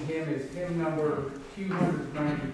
hymn is hymn number 293.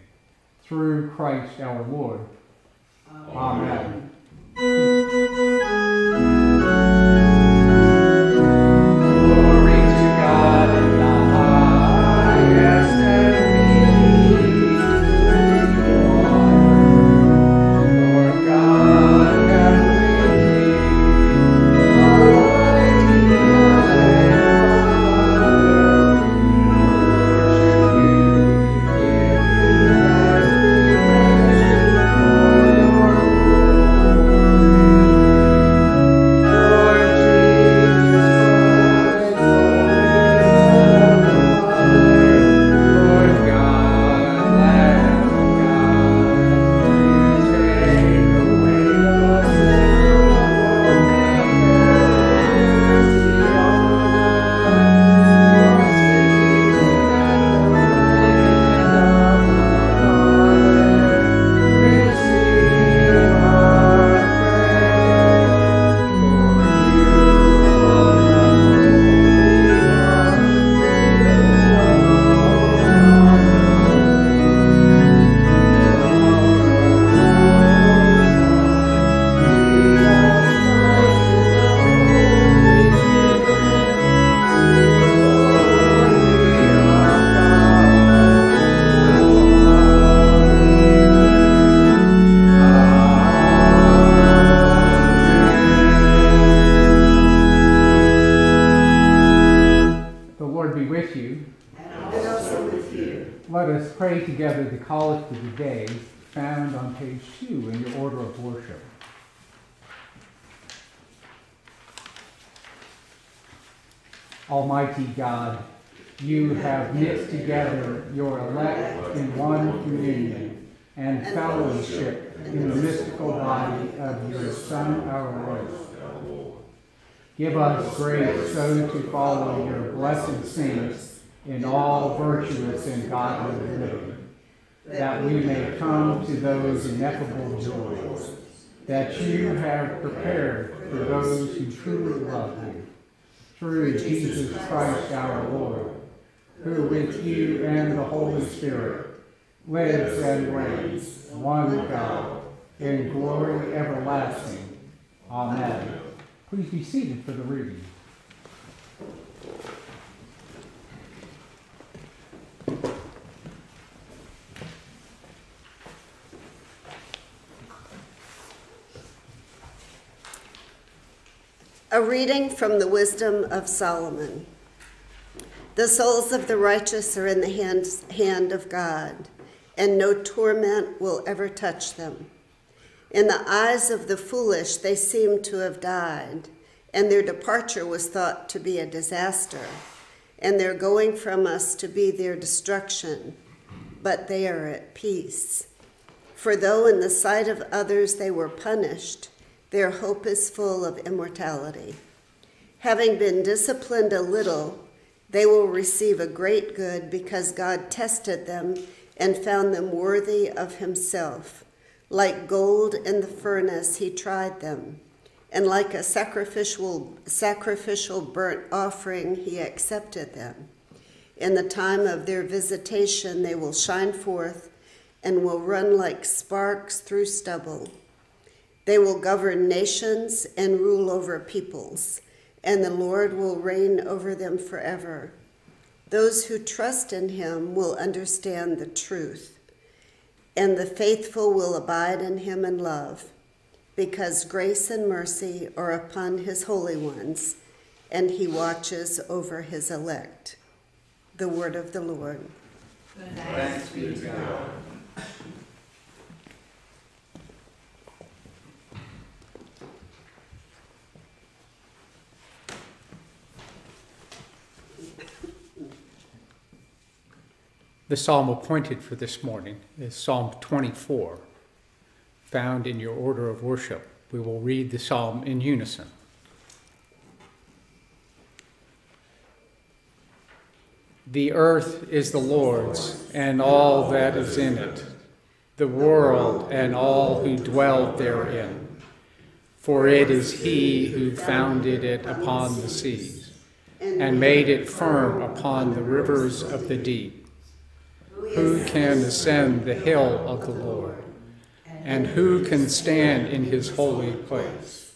through Christ our Lord. Amen. Amen. Almighty God, you have knit together your elect in one communion and fellowship in the mystical body of your Son, our Lord. Give us grace so to follow your blessed saints in all virtuous and godly living, that we may come to those ineffable joys that you have prepared for those who truly love you. Through Jesus Christ our Lord, who with you and the Holy Spirit lives and reigns, one God, in glory everlasting. Amen. Please be seated for the reading. A reading from the Wisdom of Solomon. The souls of the righteous are in the hand, hand of God, and no torment will ever touch them. In the eyes of the foolish, they seem to have died, and their departure was thought to be a disaster, and their going from us to be their destruction. But they are at peace. For though in the sight of others they were punished, their hope is full of immortality. Having been disciplined a little, they will receive a great good because God tested them and found them worthy of himself. Like gold in the furnace, he tried them, and like a sacrificial, sacrificial burnt offering, he accepted them. In the time of their visitation, they will shine forth and will run like sparks through stubble. They will govern nations and rule over peoples, and the Lord will reign over them forever. Those who trust in him will understand the truth, and the faithful will abide in him in love, because grace and mercy are upon his holy ones, and he watches over his elect. The word of the Lord. Thanks be to God. The psalm appointed for this morning is Psalm 24, found in your order of worship. We will read the psalm in unison. The earth is the Lord's and all that is in it, the world and all who dwell therein. For it is he who founded it upon the seas and made it firm upon the rivers of the deep. Who can ascend the hill of the Lord? And who can stand in his holy place?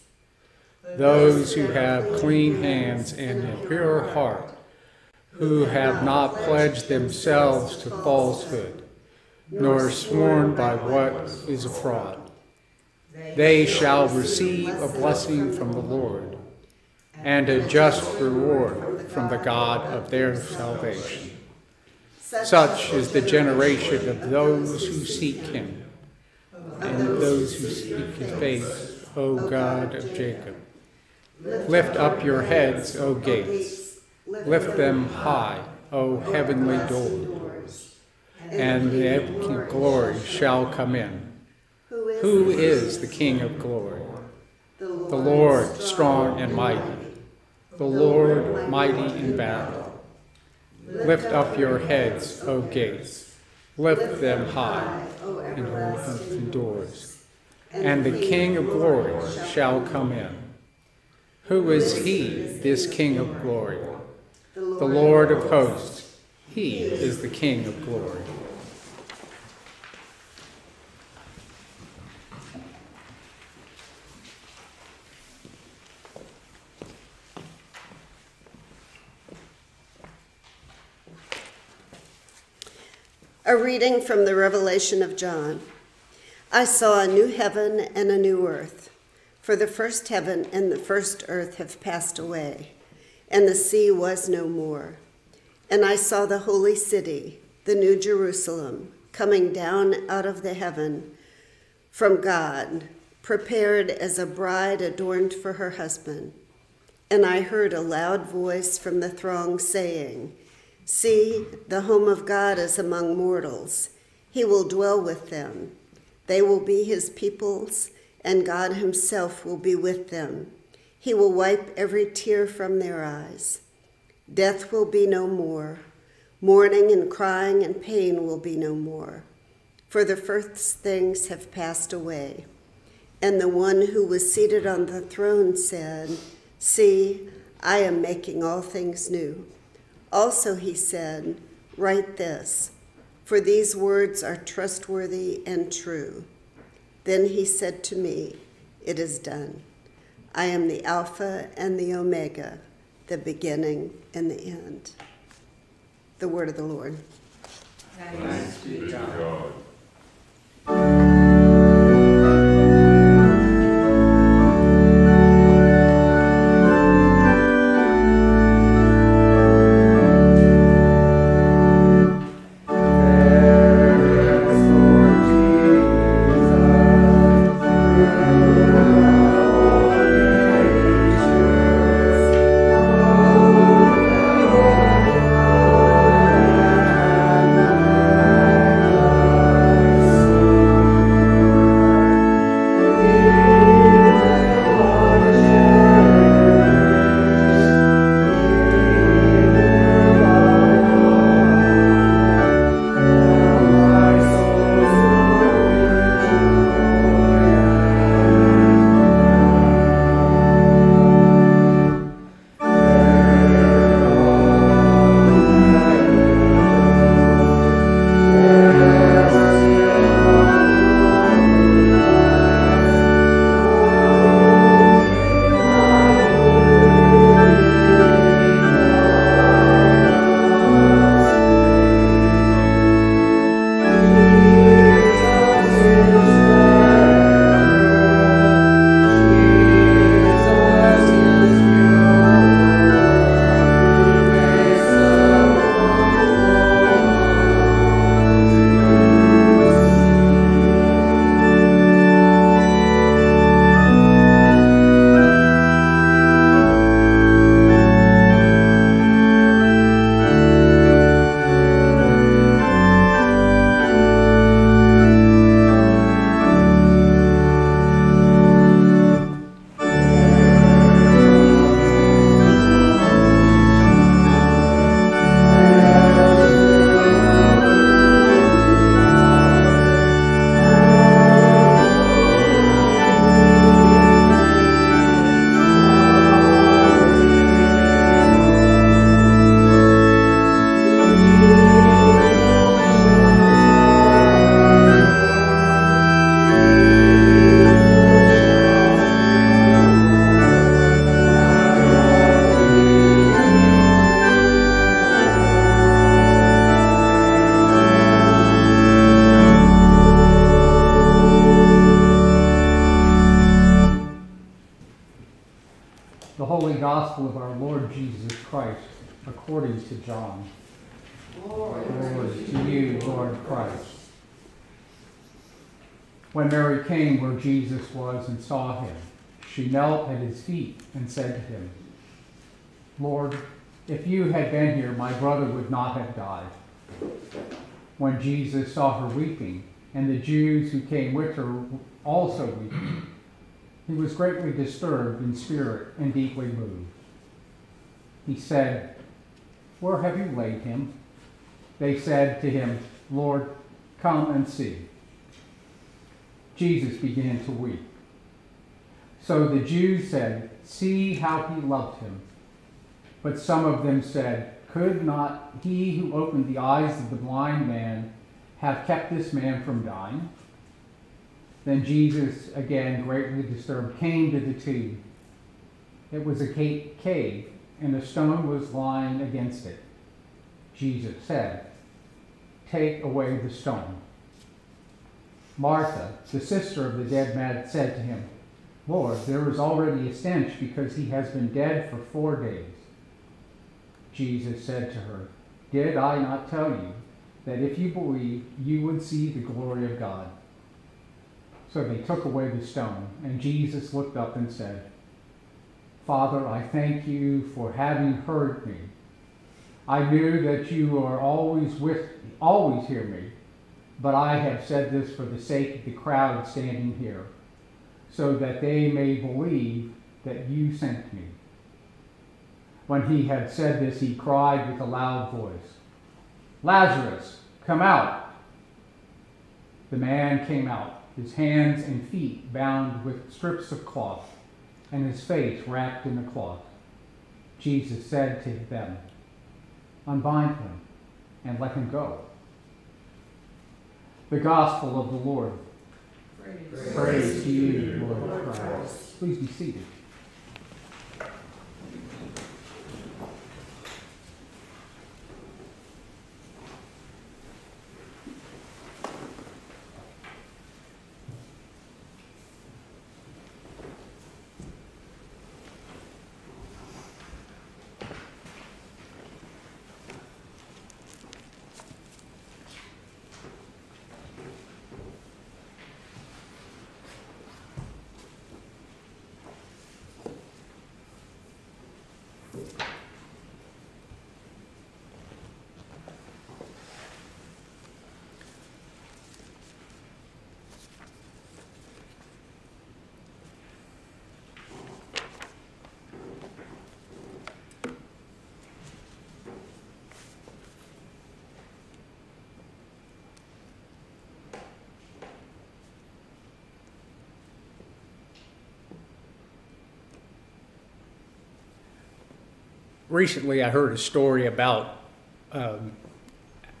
Those who have clean hands and a pure heart, who have not pledged themselves to falsehood, nor sworn by what is a fraud. They shall receive a blessing from the Lord, and a just reward from the God of their salvation. Such is the generation of those who seek him, and those who seek his face, O God of Jacob. Lift up your heads, O gates. Lift them high, O heavenly doors. And the glory shall come in. Who is the King of glory? The Lord strong and mighty, the Lord mighty in battle. Lift up your heads, O gates. Lift them high, and open doors. And the King of glory shall come in. Who is he, this King of glory? The Lord of hosts. He is the King of glory. A reading from the Revelation of John. I saw a new heaven and a new earth, for the first heaven and the first earth have passed away, and the sea was no more. And I saw the holy city, the new Jerusalem, coming down out of the heaven from God, prepared as a bride adorned for her husband. And I heard a loud voice from the throng saying, See, the home of God is among mortals. He will dwell with them. They will be his peoples, and God himself will be with them. He will wipe every tear from their eyes. Death will be no more. Mourning and crying and pain will be no more, for the first things have passed away. And the one who was seated on the throne said, See, I am making all things new. Also, he said, Write this, for these words are trustworthy and true. Then he said to me, It is done. I am the Alpha and the Omega, the beginning and the end. The word of the Lord. Thanks be to God. When Mary came where Jesus was and saw him, she knelt at his feet and said to him, Lord, if you had been here, my brother would not have died. When Jesus saw her weeping, and the Jews who came with her also weeping, he was greatly disturbed in spirit and deeply moved. He said, Where have you laid him? They said to him, Lord, come and see. Jesus began to weep. So the Jews said, See how he loved him. But some of them said, Could not he who opened the eyes of the blind man have kept this man from dying? Then Jesus, again greatly disturbed, came to the tomb. It was a cave, and a stone was lying against it. Jesus said, Take away the stone. Martha, the sister of the dead man, said to him, Lord, there is already a stench because he has been dead for four days. Jesus said to her, Did I not tell you that if you believe, you would see the glory of God? So they took away the stone, and Jesus looked up and said, Father, I thank you for having heard me. I knew that you are always with, always hear me, but I have said this for the sake of the crowd standing here, so that they may believe that you sent me. When he had said this, he cried with a loud voice, Lazarus, come out. The man came out, his hands and feet bound with strips of cloth, and his face wrapped in a cloth. Jesus said to them, Unbind him and let him go. The Gospel of the Lord. Praise, Praise to you, Lord Christ. Please be seated. Recently I heard a story about, um,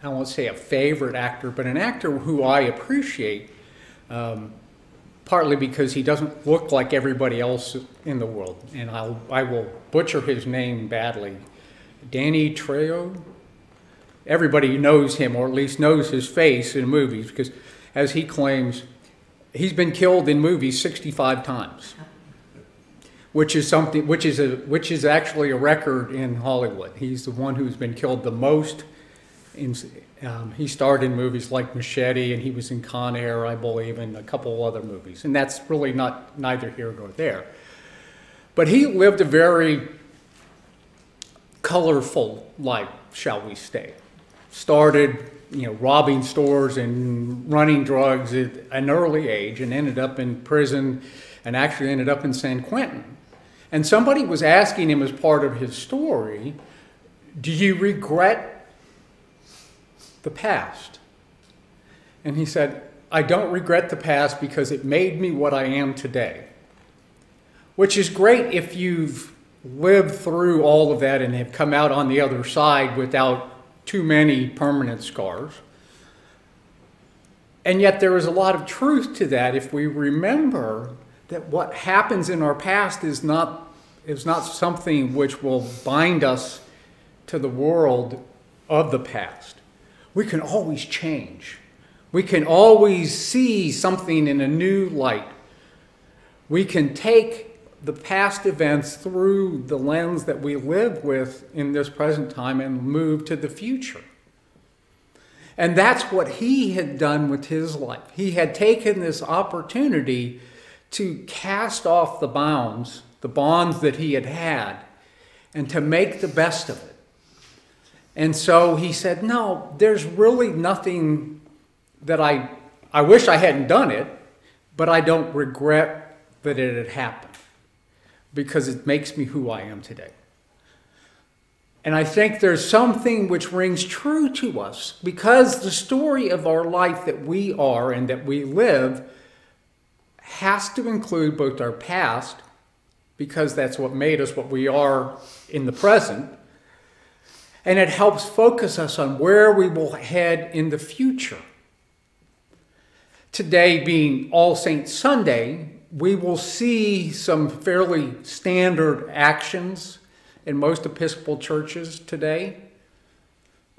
I won't say a favorite actor, but an actor who I appreciate, um, partly because he doesn't look like everybody else in the world. And I'll, I will butcher his name badly. Danny Trejo? Everybody knows him, or at least knows his face in movies, because as he claims, he's been killed in movies 65 times which is something which is a which is actually a record in Hollywood. He's the one who's been killed the most. In, um, he starred in movies like Machete, and he was in Con Air, I believe, and a couple other movies. And that's really not neither here nor there. But he lived a very colorful life, shall we say. Started, you know, robbing stores and running drugs at an early age, and ended up in prison, and actually ended up in San Quentin and somebody was asking him as part of his story, Do you regret the past? And he said, I don't regret the past because it made me what I am today. Which is great if you've lived through all of that and have come out on the other side without too many permanent scars. And yet, there is a lot of truth to that if we remember that what happens in our past is not, is not something which will bind us to the world of the past. We can always change. We can always see something in a new light. We can take the past events through the lens that we live with in this present time and move to the future. And that's what he had done with his life. He had taken this opportunity to cast off the bounds, the bonds that he had had, and to make the best of it. And so he said, No, there's really nothing that I, I wish I hadn't done it, but I don't regret that it had happened because it makes me who I am today. And I think there's something which rings true to us because the story of our life that we are and that we live has to include both our past, because that's what made us what we are in the present, and it helps focus us on where we will head in the future. Today being All Saints Sunday, we will see some fairly standard actions in most Episcopal churches today.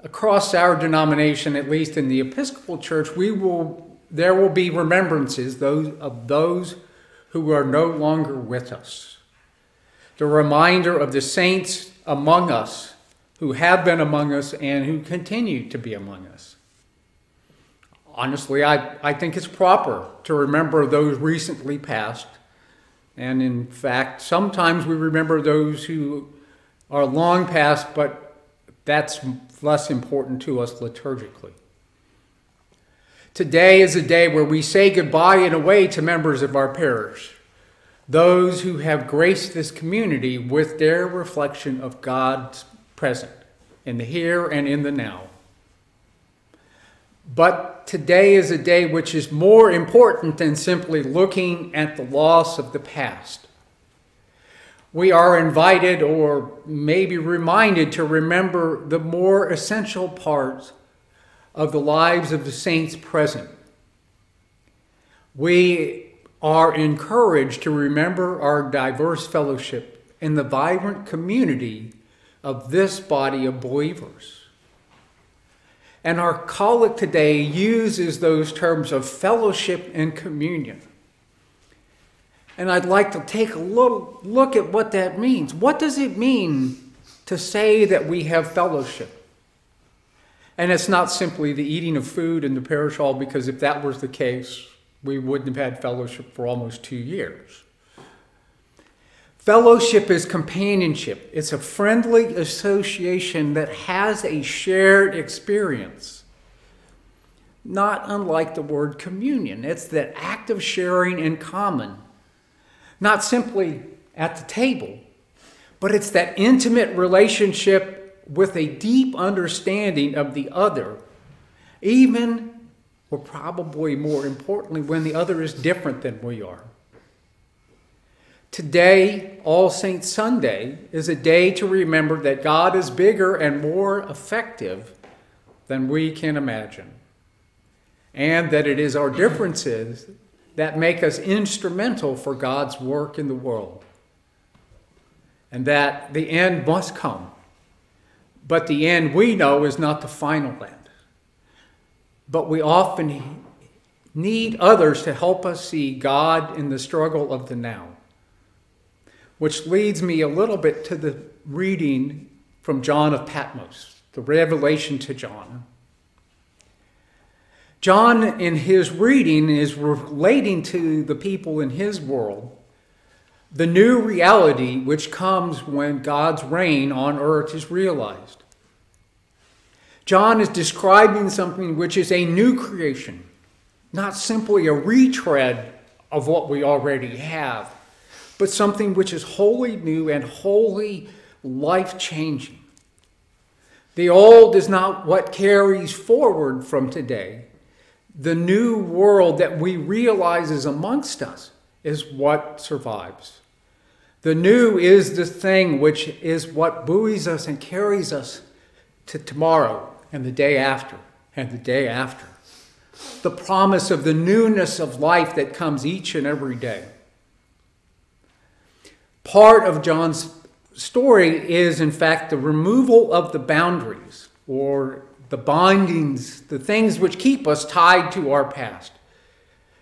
Across our denomination, at least in the Episcopal Church, we will there will be remembrances those, of those who are no longer with us. The reminder of the saints among us who have been among us and who continue to be among us. Honestly, I, I think it's proper to remember those recently passed And in fact, sometimes we remember those who are long past, but that's less important to us liturgically. Today is a day where we say goodbye in a way to members of our parish, those who have graced this community with their reflection of God's present in the here and in the now. But today is a day which is more important than simply looking at the loss of the past. We are invited or maybe reminded to remember the more essential parts of the lives of the saints present. We are encouraged to remember our diverse fellowship in the vibrant community of this body of believers. And our collect today uses those terms of fellowship and communion. And I'd like to take a little look at what that means. What does it mean to say that we have fellowship? And it's not simply the eating of food in the parish hall, because if that was the case, we wouldn't have had fellowship for almost two years. Fellowship is companionship. It's a friendly association that has a shared experience. Not unlike the word communion, it's that act of sharing in common. Not simply at the table, but it's that intimate relationship with a deep understanding of the other, even, or probably more importantly, when the other is different than we are. Today, All Saints Sunday, is a day to remember that God is bigger and more effective than we can imagine, and that it is our differences that make us instrumental for God's work in the world, and that the end must come. But the end we know is not the final end. But we often need others to help us see God in the struggle of the now which leads me a little bit to the reading from John of Patmos, the revelation to John. John, in his reading, is relating to the people in his world the new reality which comes when God's reign on earth is realized. John is describing something which is a new creation, not simply a retread of what we already have but something which is wholly new and wholly life changing. The old is not what carries forward from today. The new world that we realize is amongst us is what survives. The new is the thing which is what buoys us and carries us to tomorrow and the day after and the day after. The promise of the newness of life that comes each and every day part of John's story is, in fact, the removal of the boundaries or the bindings, the things which keep us tied to our past.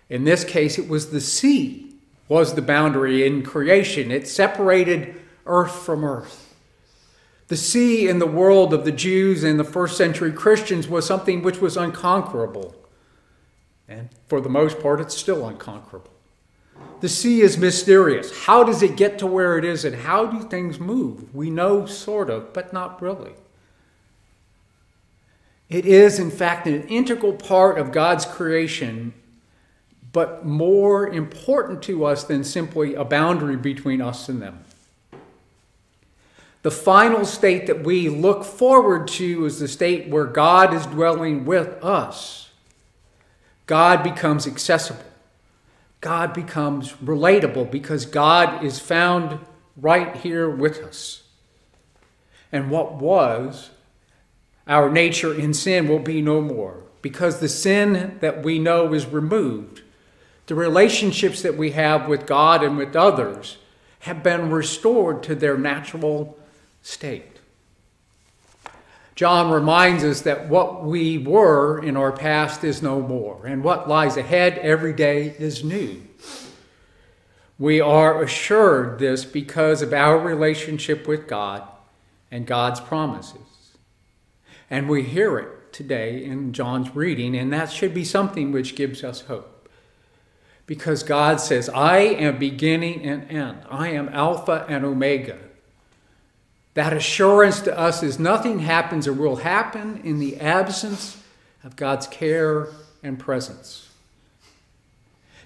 In this case, it was the sea was the boundary in creation. It separated earth from earth. The sea in the world of the Jews and the first century Christians was something which was unconquerable. And for the most part, it's still unconquerable. The sea is mysterious. How does it get to where it is and how do things move? We know sort of, but not really. It is, in fact, an integral part of God's creation, but more important to us than simply a boundary between us and them. The final state that we look forward to is the state where God is dwelling with us. God becomes accessible. God becomes relatable because God is found right here with us. And what was our nature in sin will be no more because the sin that we know is removed. The relationships that we have with God and with others have been restored to their natural state. John reminds us that what we were in our past is no more, and what lies ahead every day is new. We are assured this because of our relationship with God and God's promises. And we hear it today in John's reading, and that should be something which gives us hope. Because God says, I am beginning and end. I am Alpha and Omega. That assurance to us is nothing happens or will happen in the absence of God's care and presence.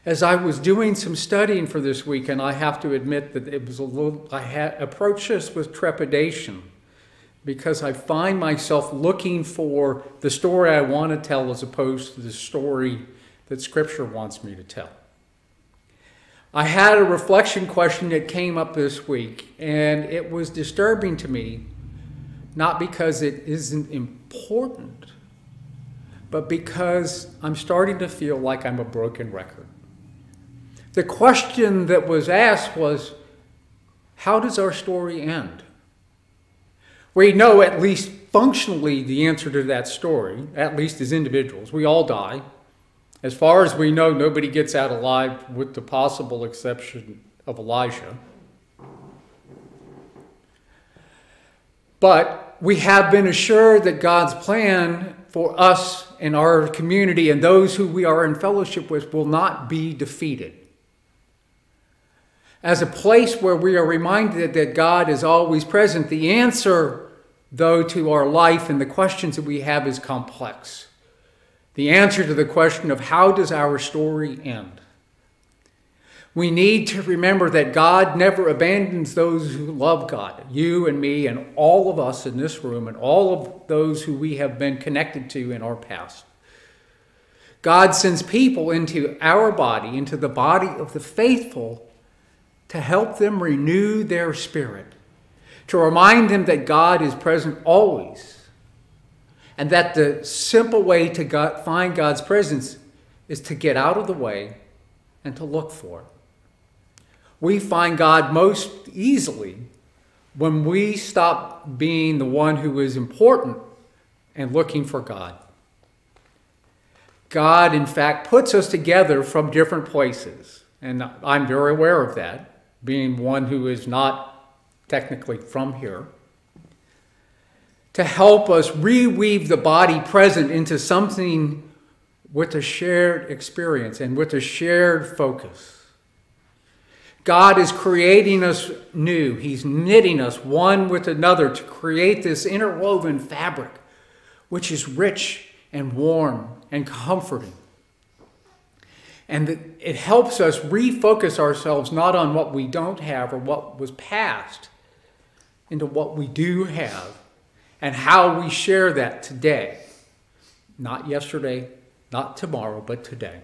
As I was doing some studying for this week, and I have to admit that it was a little, I had approached this with trepidation because I find myself looking for the story I want to tell as opposed to the story that Scripture wants me to tell. I had a reflection question that came up this week, and it was disturbing to me, not because it isn't important, but because I'm starting to feel like I'm a broken record. The question that was asked was How does our story end? We know at least functionally the answer to that story, at least as individuals. We all die. As far as we know, nobody gets out alive with the possible exception of Elijah. But we have been assured that God's plan for us and our community and those who we are in fellowship with will not be defeated. As a place where we are reminded that God is always present, the answer, though, to our life and the questions that we have is complex the answer to the question of how does our story end? We need to remember that God never abandons those who love God, you and me, and all of us in this room, and all of those who we have been connected to in our past. God sends people into our body, into the body of the faithful, to help them renew their spirit, to remind them that God is present always and that the simple way to God, find God's presence is to get out of the way and to look for it. We find God most easily when we stop being the one who is important and looking for God. God, in fact, puts us together from different places. And I'm very aware of that, being one who is not technically from here to help us reweave the body present into something with a shared experience and with a shared focus. God is creating us new. He's knitting us one with another to create this interwoven fabric, which is rich and warm and comforting. And it helps us refocus ourselves not on what we don't have or what was past, into what we do have and how we share that today. Not yesterday, not tomorrow, but today.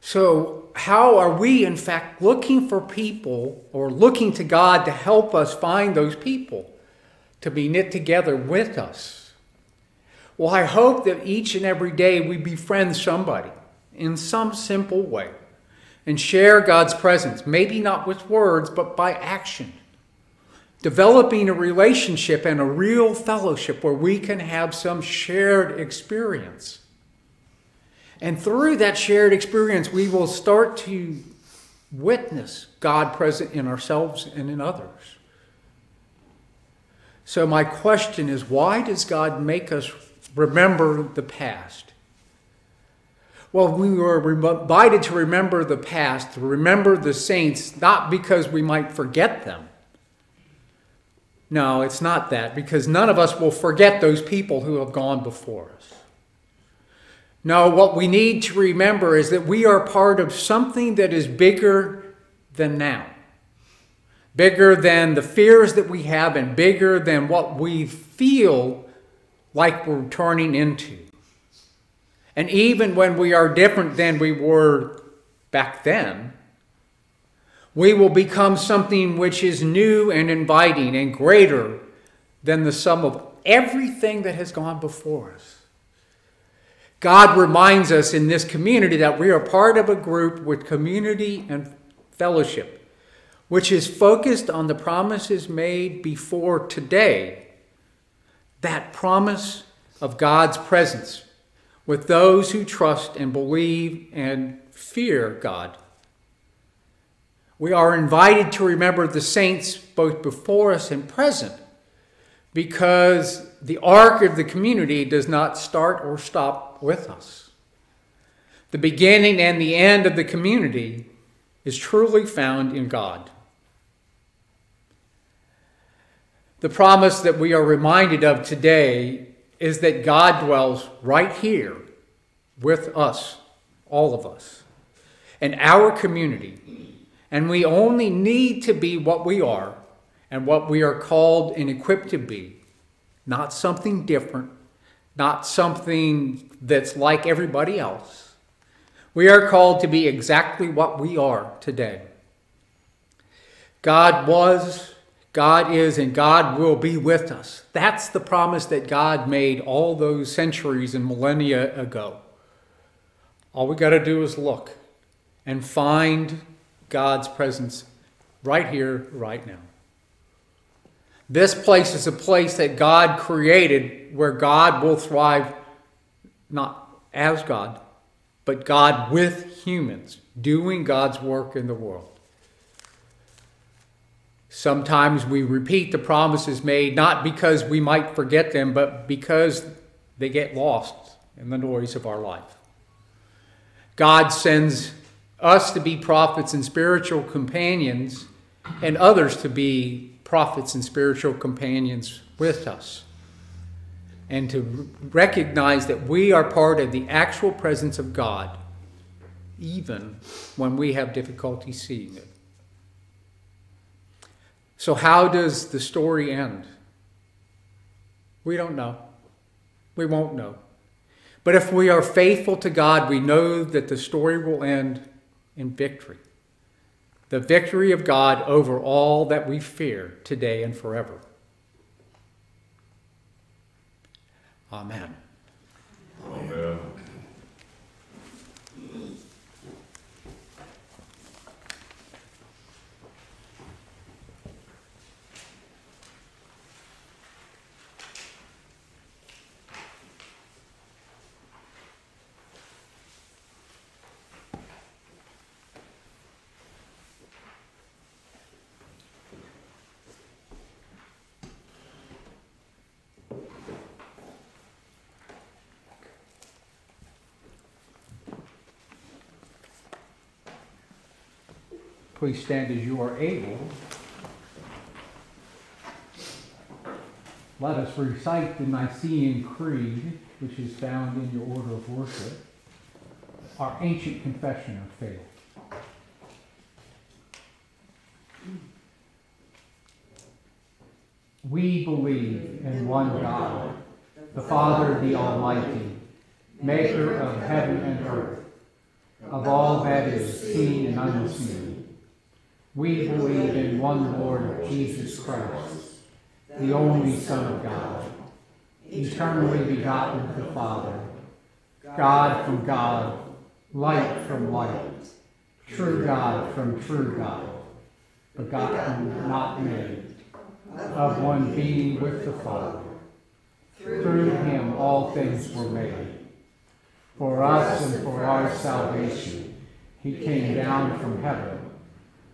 So, how are we, in fact, looking for people or looking to God to help us find those people to be knit together with us? Well, I hope that each and every day we befriend somebody in some simple way and share God's presence, maybe not with words, but by action developing a relationship and a real fellowship where we can have some shared experience. And through that shared experience, we will start to witness God present in ourselves and in others. So, my question is why does God make us remember the past? Well, we were invited to remember the past, to remember the saints, not because we might forget them, no, it's not that, because none of us will forget those people who have gone before us. No, what we need to remember is that we are part of something that is bigger than now, bigger than the fears that we have, and bigger than what we feel like we're turning into. And even when we are different than we were back then, we will become something which is new and inviting and greater than the sum of everything that has gone before us. God reminds us in this community that we are part of a group with community and fellowship, which is focused on the promises made before today. That promise of God's presence with those who trust and believe and fear God. We are invited to remember the saints both before us and present because the arc of the community does not start or stop with us. the beginning and the end of the community is truly found in God. The promise that we are reminded of today is that God dwells right here with us, all of us, and our community. And we only need to be what we are and what we are called and equipped to be, not something different, not something that's like everybody else. We are called to be exactly what we are today. God was, God is, and God will be with us. That's the promise that God made all those centuries and millennia ago. All we got to do is look and find God's presence right here, right now. This place is a place that God created where God will thrive, not as God, but God with humans, doing God's work in the world. Sometimes we repeat the promises made not because we might forget them, but because they get lost in the noise of our life. God sends us to be prophets and spiritual companions, and others to be prophets and spiritual companions with us. And to recognize that we are part of the actual presence of God, even when we have difficulty seeing it. So, how does the story end? We don't know. We won't know. But if we are faithful to God, we know that the story will end in victory. The victory of God over all that we fear today and forever. Amen. Amen. Please stand as you are able. Let us recite the Nicene Creed, which is found in your order of worship, our ancient confession of faith. We believe in one God, the Father, the Almighty, maker of heaven and earth, of all that is seen and unseen. We believe in one Lord Jesus Christ, the only Son of God, eternally begotten of the Father, God from God, light from light, true God from true God, begotten, not made, of one being with the Father. Through him all things were made. For us and for our salvation, he came down from heaven.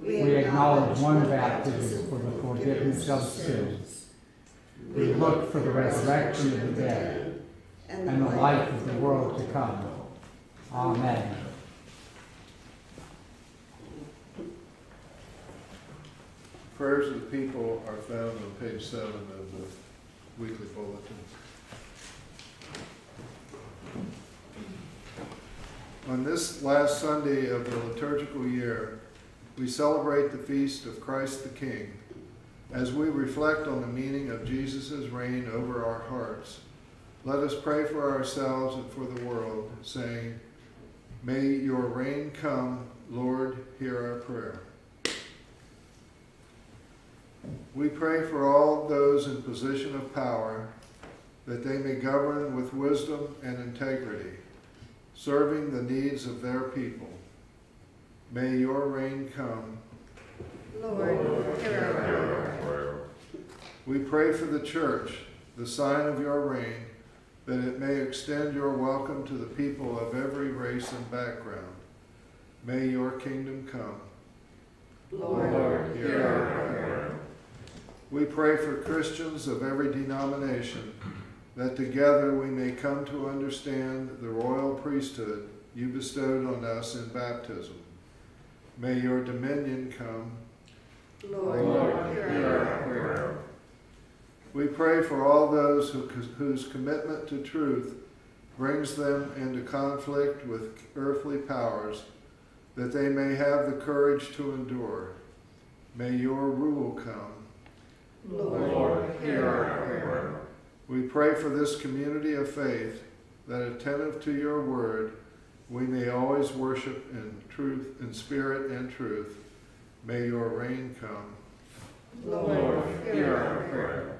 We acknowledge one baptism for the forgiveness of sins. We look for the resurrection of the dead and the life of the world to come. Amen. Prayers of the people are found on page seven of the weekly bulletin. On this last Sunday of the liturgical year, we celebrate the feast of Christ the King. As we reflect on the meaning of Jesus' reign over our hearts, let us pray for ourselves and for the world, saying, May your reign come, Lord, hear our prayer. We pray for all those in position of power that they may govern with wisdom and integrity, serving the needs of their people. May your reign come. Lord, hear our prayer. We pray for the church, the sign of your reign, that it may extend your welcome to the people of every race and background. May your kingdom come. Lord, hear our prayer. We pray for Christians of every denomination that together we may come to understand the royal priesthood you bestowed on us in baptism. May your dominion come. Lord, hear our prayer. We pray for all those who, whose commitment to truth brings them into conflict with earthly powers, that they may have the courage to endure. May your rule come. Lord, hear our prayer. We pray for this community of faith that attentive to your word, we may always worship in truth, in spirit and truth. May your reign come. Lord, hear our prayer.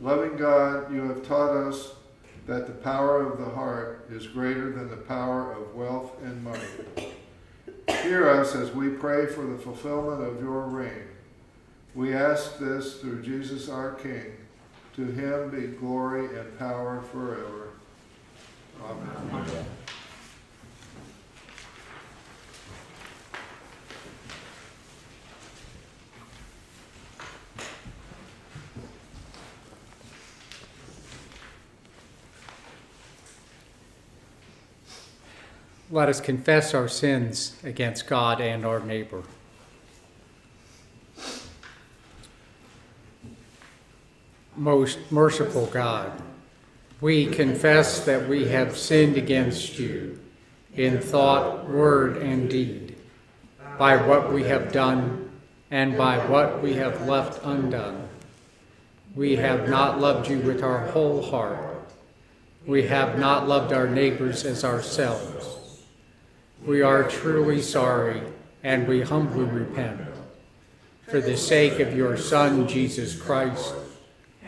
Loving God, you have taught us that the power of the heart is greater than the power of wealth and money. Hear us as we pray for the fulfillment of your reign. We ask this through Jesus our King. To him be glory and power forever. Amen. Let us confess our sins against God and our neighbor. Most merciful God, we confess that we have sinned against you in thought, word, and deed, by what we have done and by what we have left undone. We have not loved you with our whole heart. We have not loved our neighbors as ourselves. We are truly sorry and we humbly repent. For the sake of your Son, Jesus Christ,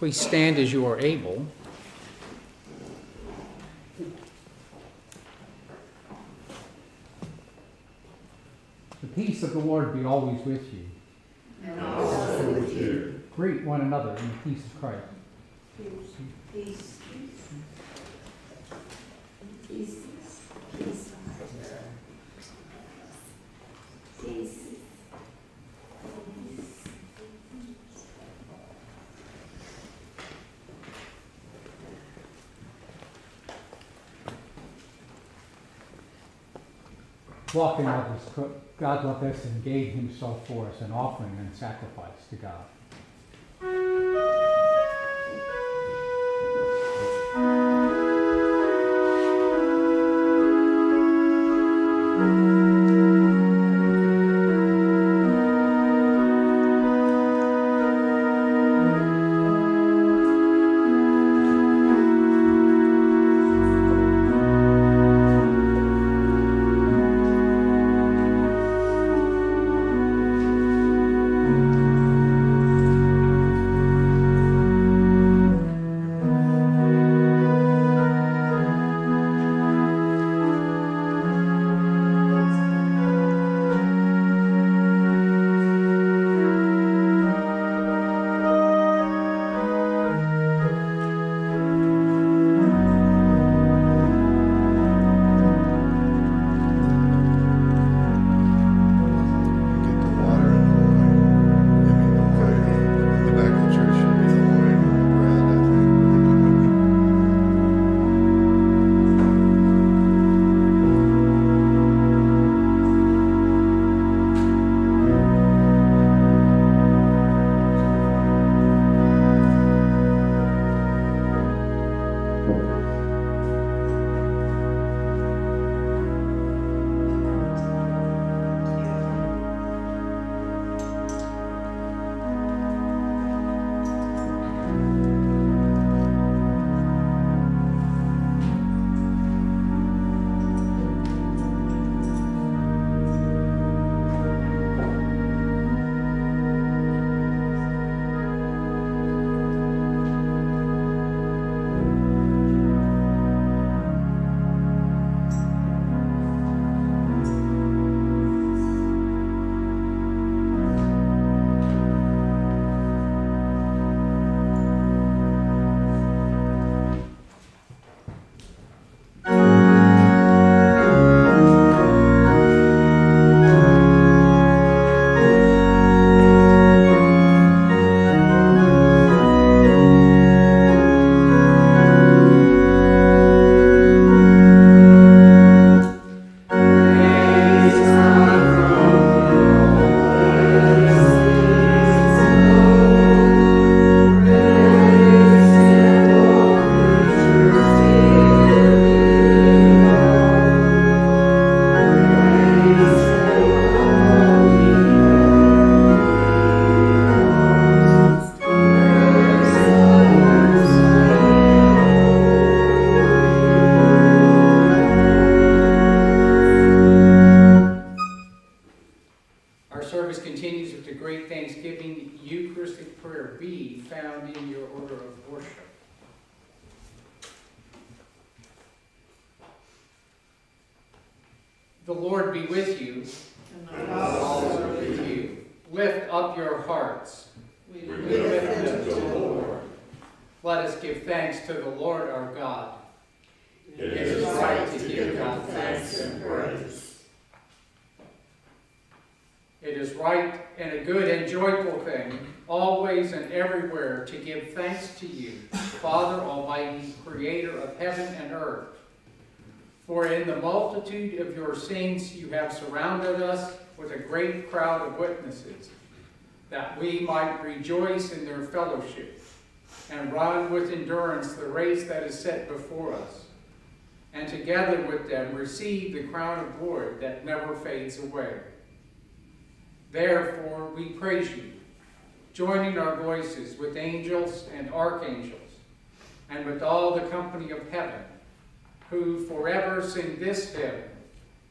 Please stand as you are able. The peace of the Lord be always with you. And also with you. Greet one another in the peace of Christ. Peace. Peace. Peace. Peace. Peace. Walking with God loved us and gave himself for us, an offering and sacrifice to God. Lift up your hearts. We lift them to the Lord. Let us give thanks to the Lord our God. It is right to give God thanks and praise. It is right and a good and joyful thing, always and everywhere, to give thanks to you, Father Almighty, creator of heaven and earth. For in the multitude of your saints you have surrounded us with a great crowd of witnesses, that we might rejoice in their fellowship and run with endurance the race that is set before us, and together with them receive the crown of glory that never fades away. Therefore, we praise you, joining our voices with angels and archangels, and with all the company of heaven, who forever sing this hymn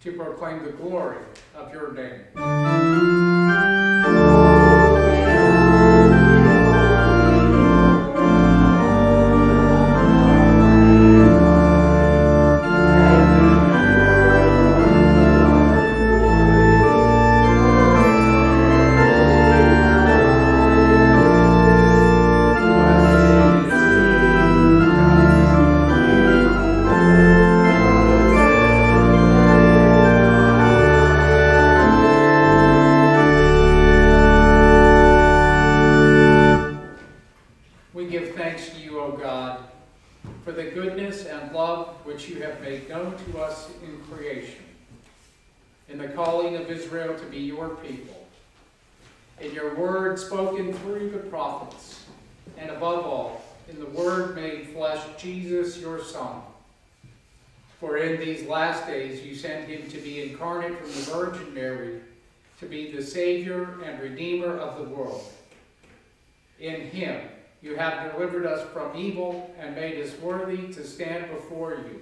to proclaim the glory of your name. Prophets, and above all, in the word made flesh, Jesus, your Son. For in these last days you sent him to be incarnate from the Virgin Mary, to be the Savior and Redeemer of the world. In him, you have delivered us from evil and made us worthy to stand before you.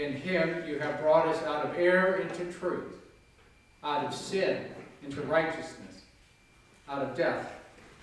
In him you have brought us out of error into truth, out of sin into righteousness, out of death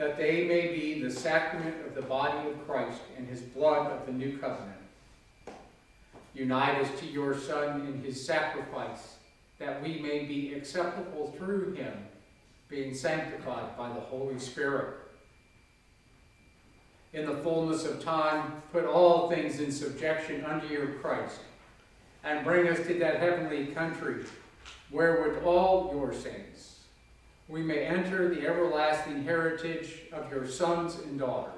that they may be the sacrament of the body of Christ and his blood of the new covenant. Unite us to your Son in his sacrifice, that we may be acceptable through him, being sanctified by the Holy Spirit. In the fullness of time, put all things in subjection under your Christ, and bring us to that heavenly country, where with all your saints, we may enter the everlasting heritage of your sons and daughters,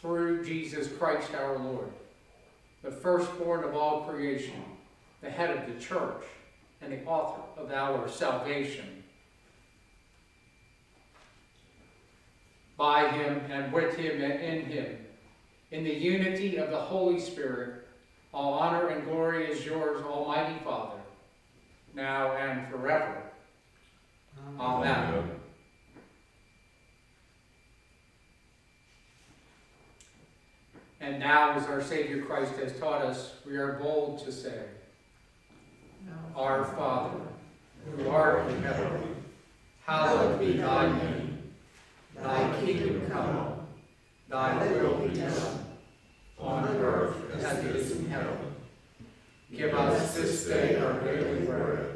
through Jesus Christ our Lord, the firstborn of all creation, the head of the church, and the author of our salvation. By him and with him and in him, in the unity of the Holy Spirit, all honor and glory is yours, Almighty Father, now and forever. Amen. And now, as our Savior Christ has taught us, we are bold to say, Our Father, who art in heaven, hallowed be thy name. Thy kingdom come, thy will be done, on earth as it is in heaven. Give us this day our daily bread,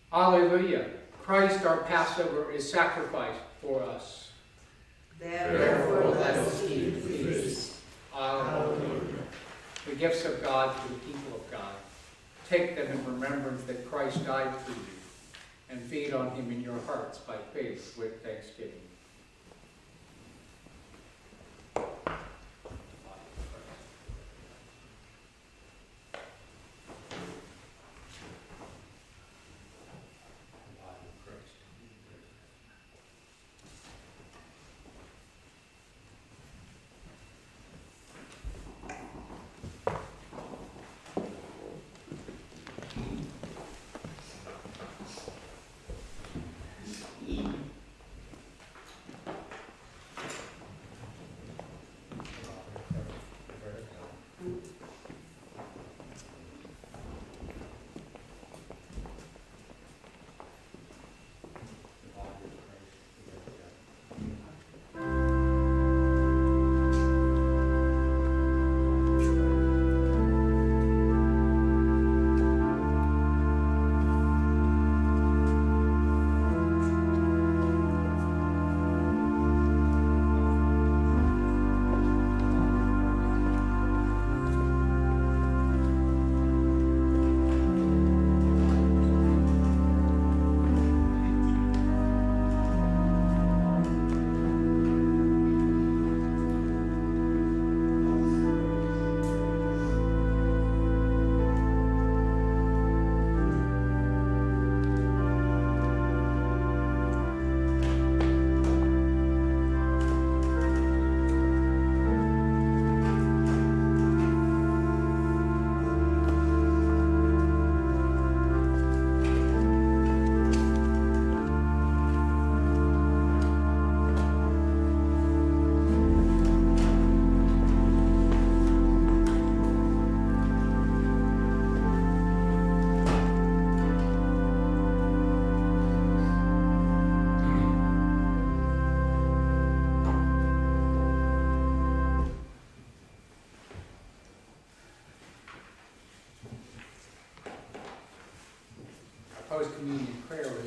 Alleluia. Christ our Passover is sacrificed for us. Therefore let us keep feast. Alleluia. The gifts of God to the people of God. Take them in remembrance that Christ died for you, and feed on him in your hearts by faith with thanksgiving.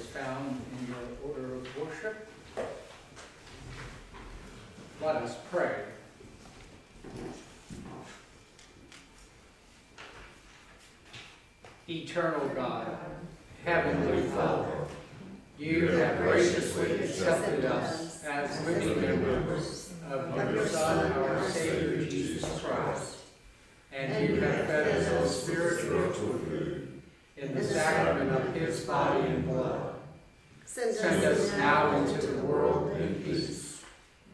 Found in your order of worship. Let us pray. Eternal God, Heavenly Father, you have graciously accepted us as living members of your Son, our Savior Jesus Christ, and you have fed us with spiritual food in the sacrament of his body and blood. Send us now into the world in peace,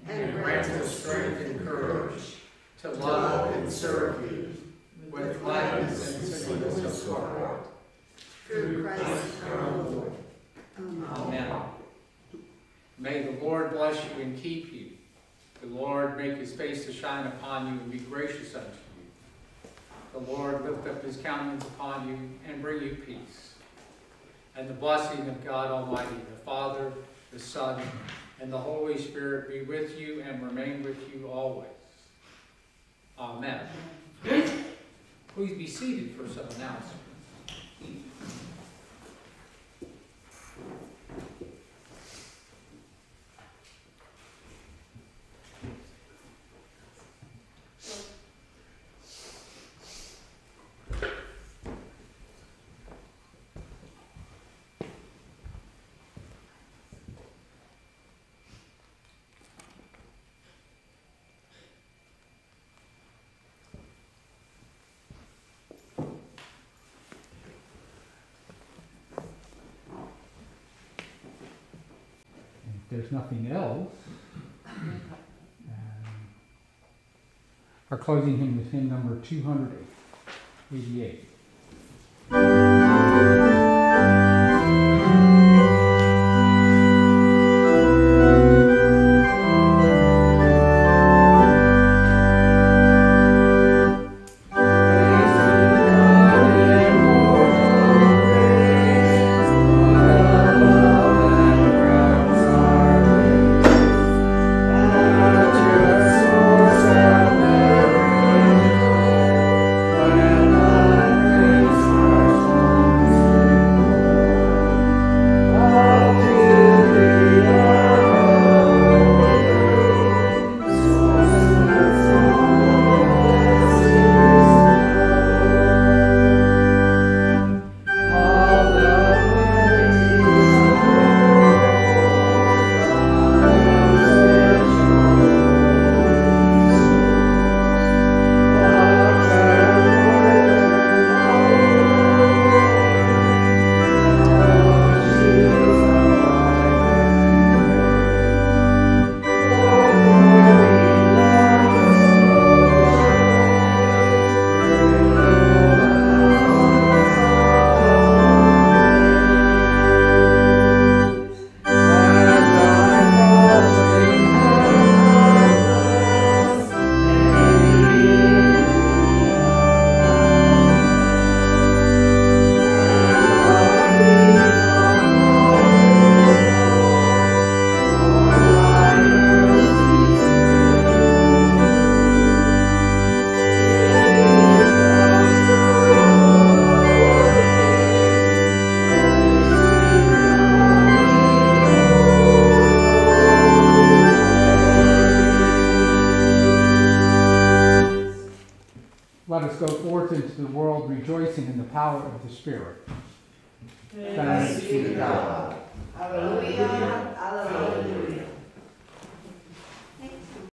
and grant us strength and courage to love and serve you with gladness and singleness of heart. Through Christ our Lord. Amen. May the Lord bless you and keep you. The Lord make his face to shine upon you and be gracious unto you. The Lord lift up his countenance upon you and bring you peace. And the blessing of God Almighty, the Father, the Son, and the Holy Spirit be with you and remain with you always. Amen. Please be seated for some announcements. And If there's nothing else, um, our closing hymn is hymn number 288.